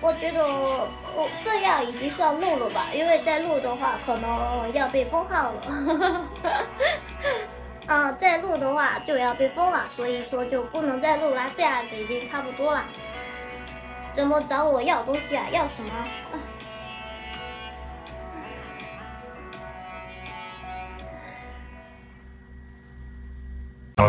我觉得我这样已经算录了吧？因为再录的话，可能要被封号了。嗯，再录的话就要被封了，所以说就不能再录了。这样子已经差不多了。怎么找我要东西啊？要什么？I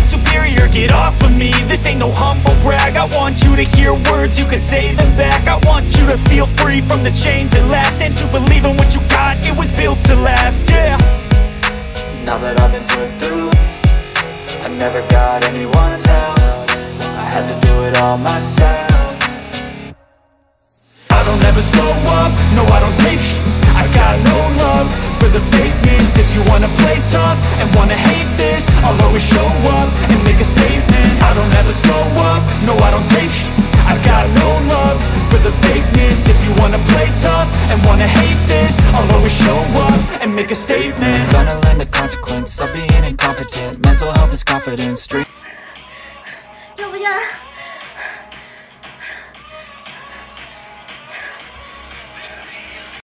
Get off of me, this ain't no humble brag. I want you to hear words, you can say them back. I want you to feel free from the chains that last And to believe in what you got, it was built to last, yeah. Now that I've been put through I never got anyone's help. I had to do it all myself. I don't ever slow up, no I don't take sh. I got no love for the fakeness. If you wanna play tough and wanna hate this I'll always show up and make a statement make a statement. Gonna learn the consequence of being incompetent. Mental health is confidence